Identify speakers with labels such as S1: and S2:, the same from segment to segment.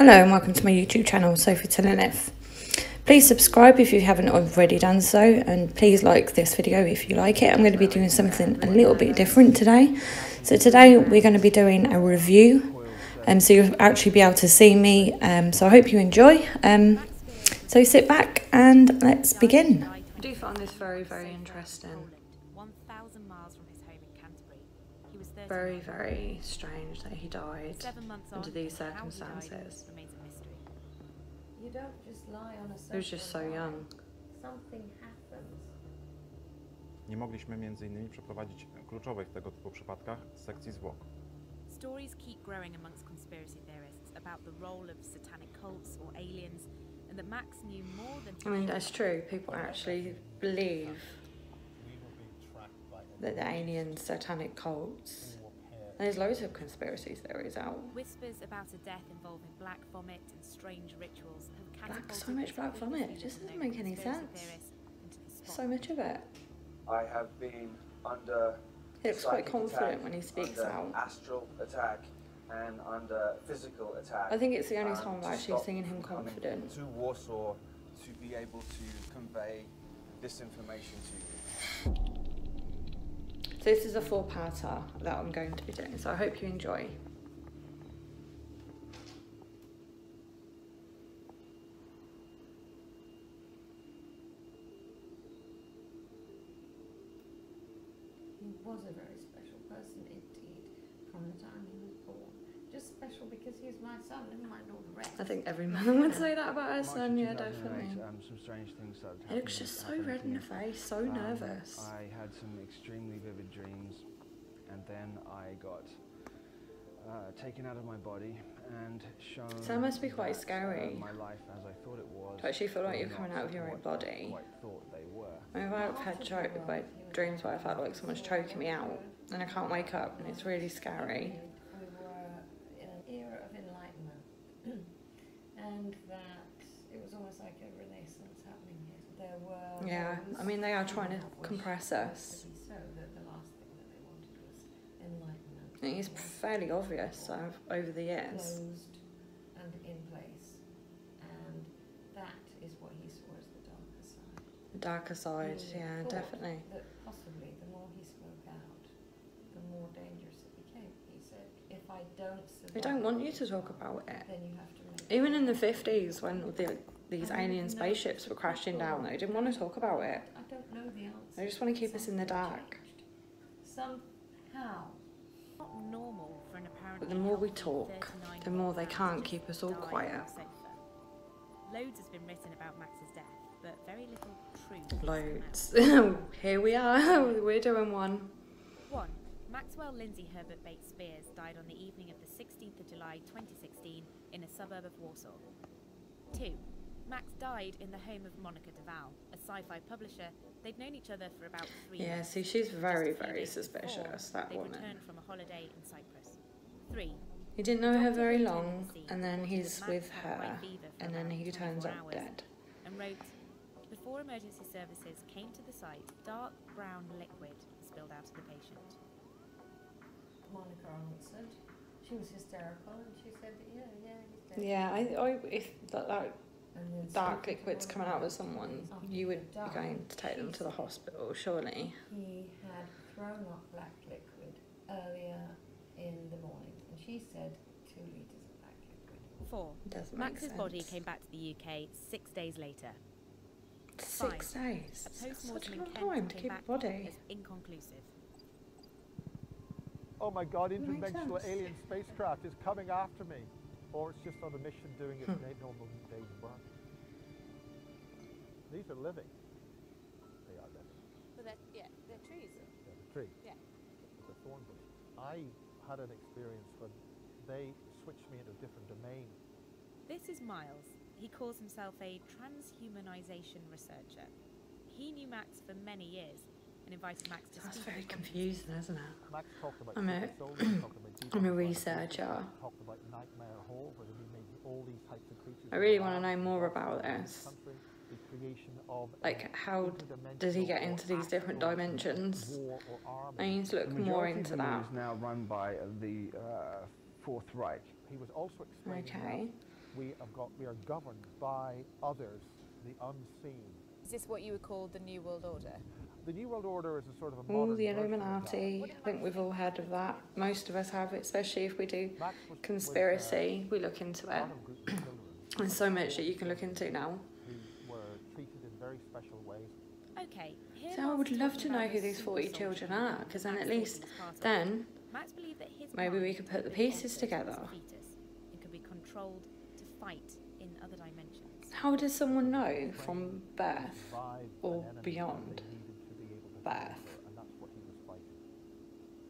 S1: Hello and welcome to my YouTube channel, Sophie Telenif. Please subscribe if you haven't already done so and please like this video if you like it. I'm going to be doing something a little bit different today. So today we're going to be doing a review um, so you'll actually be able to see me. Um, so I hope you enjoy. Um, so sit back and let's begin. I do find this very, very interesting. Very, very strange that he died under these circumstances.
S2: You don't just lie on a
S1: He was just so young.
S2: Something happens.
S3: Nie mogliśmy m.in. przeprowadzić kluczowych w tego typu przypadkach sekcji zwłok.
S4: Stories keep growing amongst conspiracy theorists about the role of satanic cults or aliens, and that Max knew more than.
S1: I mean, that's true. People actually believe that the aliens, satanic cults. And there's loads of conspiracy theories out.
S4: Whispers about a death involving black vomit and strange rituals have
S1: Black, so much black vomit. It just doesn't make any sense.
S4: theorists into the
S1: So much of it.
S5: I have been under
S1: He looks quite confident when he speaks
S5: under
S1: out.
S5: astral attack and under physical attack.
S1: I think it's the only time I've actually
S5: stop
S1: seen him
S5: from coming
S1: confident.
S5: To Warsaw to be able to convey this information to you.
S1: So this is a four-parter that I'm going to be doing. So I hope you enjoy.
S2: He was a very special person indeed from the time he was born. Just special because he's my son, never mind all the rest.
S1: I think every mother would say that about her son, yeah,
S6: 2008,
S1: definitely.
S6: Um, some strange things started
S1: He looks just so red in the face, so
S6: Um,
S1: nervous.
S6: I had some extremely vivid dreams, and then I got uh, taken out of my body and shown.
S1: So that must be quite
S6: that, uh,
S1: scary.
S6: my life, as I thought it was.
S1: To actually feel like you're coming out of your own
S6: what I
S1: body.
S6: quite thought they were.
S1: I mean, I've had choke, like, dreams where I felt like someone's choking me out and I can't wake up and it's really scary.
S2: We were in an era of enlightenment, and that it was almost like a renaissance happening here. There were.
S1: Yeah, I mean, they are trying to compress us.
S2: So that the last thing that they wanted was enlightenment.
S1: It's fairly obvious over the years.
S2: closed and in place, and that is what he saw as the darker side.
S1: The darker side,
S2: He
S1: yeah, definitely.
S2: That possibly the more he spoke out, the more dangerous it became. He said, "If I don't survive,
S1: They don't want you to talk about it.
S2: Then you have to make."
S1: Even in the 50s, when the, these alien spaceships were crashing down, they didn't want to talk about it.
S2: I don't know the answer.
S1: They just want to keep us in the dark.
S2: Somehow.
S4: Not normal for an apparently
S1: But the more we talk, the more they can't keep us all quiet.
S4: Loads has been written about Max's death, but very little truth.
S1: Loads. Here we are, we're doing one.
S4: out. 1. Maxwell Lindsay Herbert Bates Spiers died on the evening of the 16th of July 2016 in a suburb of Warsaw. 2. Max died in the home of Monica DeVal, a sci fi publisher. They'd known each other for about three
S1: Yeah,
S4: months.
S1: see, she's very, very
S4: days before,
S1: suspicious, that
S4: they'd
S1: woman.
S4: returned from a holiday in Cyprus. 3.
S1: He didn't know her very long,
S4: attended the scene,
S1: and then he's with her,
S4: white fever for
S1: and then he turns up dead.
S4: And wrote, before emergency services came to the site, dark brown liquid spilled out of the patient.
S2: Monica answered. She was hysterical, and she said, that, "Yeah, yeah, he's dead."
S1: Yeah, I, I if that, that dark liquid's coming out of someone, you would be going to take them to the hospital, surely.
S2: He had thrown up black liquid earlier in the morning, and she said two litres of black liquid.
S4: 4.
S1: Doesn't
S4: Max's
S1: sense.
S4: body came back to the UK six days later.
S1: Six days.
S4: A
S1: That's such
S4: post-mortem
S1: a
S4: in
S1: long
S4: Kent
S1: time to
S4: came
S1: keep a
S4: back
S1: body.
S4: as inconclusive.
S7: Oh my god,
S1: Makes
S7: interdimensional alien spacecraft is coming after me. Or it's just on a mission doing its
S1: Hmm.
S7: na- normal day's work. These are living. They are living.
S8: But that, yeah, they're trees.
S7: They're the tree.
S8: Yeah.
S7: It's a thorn bush. I had an experience when they switched me into a different domain.
S4: This is Miles. He calls himself a transhumanization researcher. He knew Max for many years and invited Max to
S1: That's
S4: speak.
S1: very confusing, isn't it?
S7: Max talked about
S1: I'm a-
S7: secret soldiers, talked about deep
S1: I'm a researcher.
S7: about Nightmare Hall, where they've made all these types of creatures.
S1: I really wanna know more about this.
S7: country, the creation of a
S1: Like, how d- does he get into these different dimensions?
S7: war or army.
S1: I need to look more into
S6: the
S1: that.
S6: is now run by uh, the uh, Fourth Reich.
S7: He was also explaining
S1: Okay.
S7: we have got we are governed by others, the unseen.
S8: Is this what you would call the New World Order?
S7: The New World Order is a sort of a
S1: All
S7: modern
S1: the
S7: version of that.
S1: Illuminati. I think we've all heard of that. Most of us have, especially if we do
S7: Max was- was, uh,
S1: conspiracy. We look into it.
S7: part of a group of children
S1: There's so much that you can look into now.
S7: were treated in very special ways.
S4: Okay,
S1: So I would love to know who these 40 children are, because then at least
S4: was part of.
S1: then
S4: Max believed that his
S1: maybe we could put the pieces together.
S4: fetus and could be controlled to fight in other dimensions.
S1: how does someone know from birth or beyond
S7: they needed to be able to
S1: birth?
S7: And that's what he was fighting.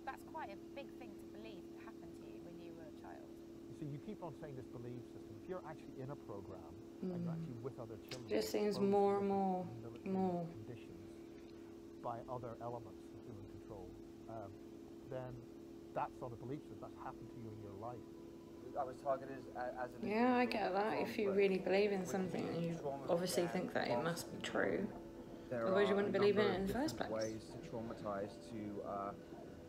S8: That's quite a big thing to believe that happened to you when you were a child.
S7: You see, you keep on saying this belief system. If you're actually in a program and you're actually with other children,
S1: Mm. Just seems more and more- more.
S7: conditions by other elements who are in control, um, then that sort of belief system. That's happened to you in your life.
S5: I was targeted as, as an
S1: Yeah, I get that. If you really believe in something and you obviously think that it must be true.
S5: There
S1: Otherwise you wouldn't believe in it in the first place.
S5: Ways to traumatize, to uh,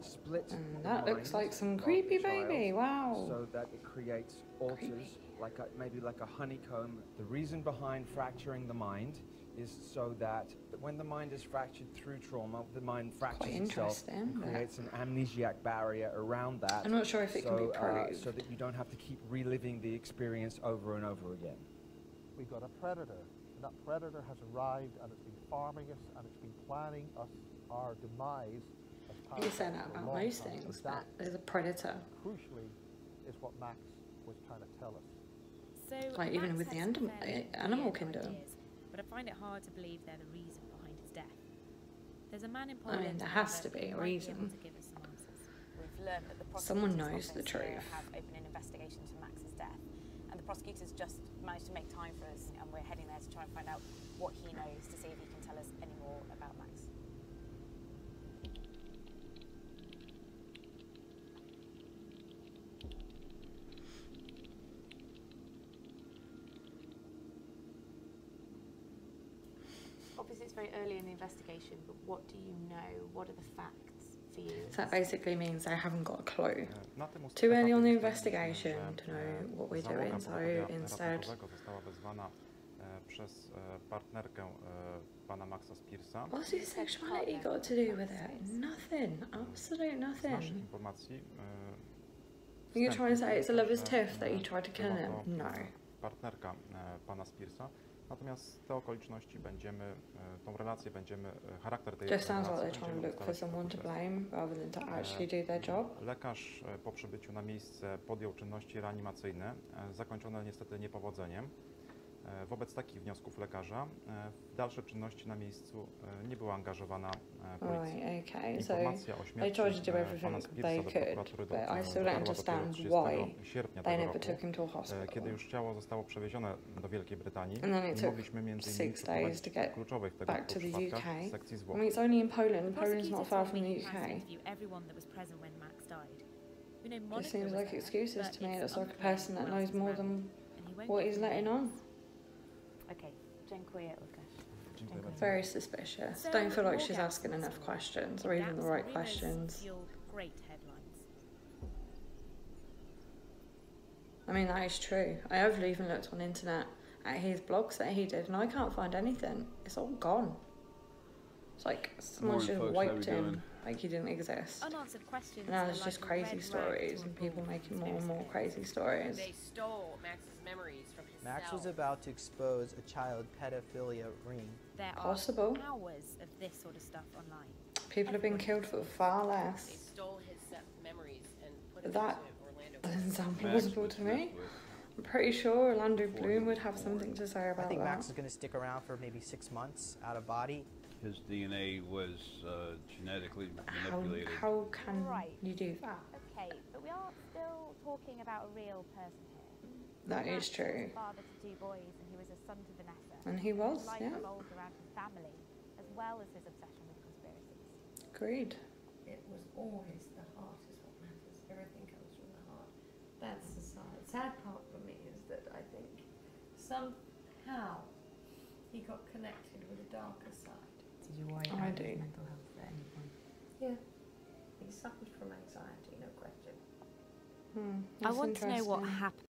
S5: split.
S1: And that looks like some
S5: of
S1: creepy
S5: the child
S1: baby. Wow.
S5: So that it creates alters, like a, maybe like a honeycomb.
S6: The reason behind fracturing the mind is so that when the mind is fractured through trauma, the mind fractures itself
S1: interesting,
S6: and creates an amnesiac barrier around that.
S1: I'm not sure if it can be
S6: so, uh,
S1: proved.
S6: so that you don't have to keep reliving the experience over and over again.
S7: We've got a predator, and that predator has arrived and it's been farming us and it's been planning us our demise. As
S1: You
S7: parasites
S1: say that about most things.
S7: And
S1: That
S7: that,
S1: there's a predator.
S7: crucially, is what Max was trying to tell us.
S4: So
S1: Like, even
S4: Max
S1: with the
S4: had
S1: anim- uh, animal kingdom.
S4: ideas, but I find it hard to believe they're the reason behind his death. There's a man in
S1: I mean,
S4: Poland.
S1: there has to be a reason.
S4: able to give us some.
S8: We've learned that the
S1: Someone
S8: prosecutor's
S1: knows the truth.
S8: have opened an investigation into Max's death, and the prosecutor's just managed to make time for us, and we're heading there to try and find out what he knows to see if he can tell us any more about Max. Obviously, it's very early in the investigation, but what do you know? What are the facts for you?
S1: So that basically means I haven't got a clue.
S3: Na tym
S1: Too early on the investigation to know what we're doing, so instead
S3: ratunkowego została wezwana przez partnerkę pana Maxa
S1: What's his sexuality got to do with it? Nothing. Absolute nothing.
S3: informacji e,
S1: You're trying to say it's a lover's
S3: wstępnych,
S1: tiff that you tried to kill him? No.
S3: Partnerka e, pana Spearsa. Natomiast te okoliczności będziemy, e, tą relację będziemy, e, charakter tej
S1: Just sounds like
S3: relacji
S1: to
S3: będziemy
S1: look for someone to blame rather than to actually do their job.
S3: Lekarz po przybyciu na miejsce podjął czynności reanimacyjne, zakończone niestety niepowodzeniem. E, Wobec takich wniosków lekarza e, w dalsze czynności na miejscu e, nie była angażowana e, policja.
S1: Right, okay. So
S3: Informacja o
S1: they
S3: śmierci
S1: tried to do
S3: e,
S1: everything
S3: pana Spearsa
S1: they
S3: do
S1: could,
S3: prokuratury
S1: but
S3: do-
S1: I still don't
S3: dotarła dopiero
S1: understand
S3: 30
S1: why
S3: sierpnia
S1: they
S3: tego
S1: never
S3: roku.
S1: took him to a
S3: E,
S1: hospital.
S3: Kiedy już ciało zostało przewiezione do Wielkiej Brytanii,
S1: And then it
S3: nie
S1: took
S3: mogliśmy między innymi
S1: six days
S3: przeprowadzić
S1: to get
S3: kluczowych w tego
S1: back
S3: typu
S1: to the
S3: przypadkach
S1: UK.
S3: sekcji
S1: I
S3: zwłok.
S1: mean, it's only in Poland.
S4: The
S1: Poland's
S4: prosecutor
S1: not far
S4: told
S1: from
S4: me
S1: the
S4: he plans to
S1: UK.
S4: interview everyone that was present when Max died. We know Monica
S1: It seems
S4: was
S1: like
S4: there,
S1: excuses
S4: but
S1: to me. It
S4: it's
S1: looks like a
S4: unclear
S1: person
S4: who
S1: that
S4: else
S1: knows
S4: was
S1: more
S4: around,
S1: than
S4: and he won't
S1: what
S4: give
S1: he's
S4: me
S1: letting
S4: names.
S1: on.
S8: Okay, dziękuję, Łukasz.
S3: Dziękuję.
S1: Very suspicious.
S4: So,
S1: Don't feel like she's asking enough questions or even the right questions.
S4: great headlines.
S1: I mean, that is true. I have even looked on internet at his blogs that he did, and I can't find anything. It's all gone. It's like someone
S9: Morning,
S1: should have
S9: folks. How we
S1: wiped him
S9: doing?
S1: like he didn't exist.
S4: Unanswered questions.
S1: And now
S4: are
S1: it's just
S4: like
S1: crazy stories, and people making more and more crazy stories.
S10: They stole Max's memories from his
S11: Max was about to expose a child pedophilia ring.
S4: There
S1: Possible.
S4: hours of this sort of stuff online.
S1: People have been killed for far less.
S10: They
S1: less.
S10: stole his memories and put
S1: That
S10: into
S1: doesn't sound plausible to me. I'm pretty sure Orlando Bloom would have something to say about that.
S11: I think
S1: that.
S11: Max is going to stick around for maybe six months out of body.
S9: His DNA was uh, genetically
S1: How,
S9: manipulated.
S1: how can
S8: Right.
S1: you do that?
S8: Okay, but we are still talking about a real person here.
S1: That
S8: Max
S1: is true.
S8: Was father to two boys, and he was a son to Vanessa.
S1: And he was,
S8: His life
S1: yeah.
S8: revolved around his family, as well as his obsession with conspiracies.
S1: Agreed.
S2: It was always the heart is what matters. Everything comes from the heart. That's the sad, sad part for me is that I think somehow he got connected with a darker side.
S12: Did you worry
S1: I
S12: about
S1: do.
S12: his mental health at any point?
S2: Yeah. He suffered from anxiety, no question.
S1: Hmm,
S4: I want to know what happened.